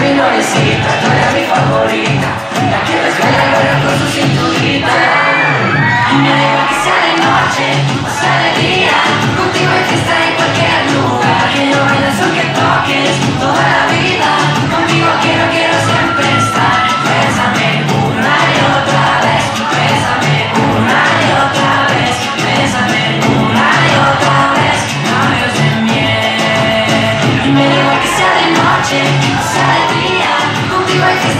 mi noviecita, tú eres mi favorita, la quieres ganar. watching inside the eye. We'll be right here.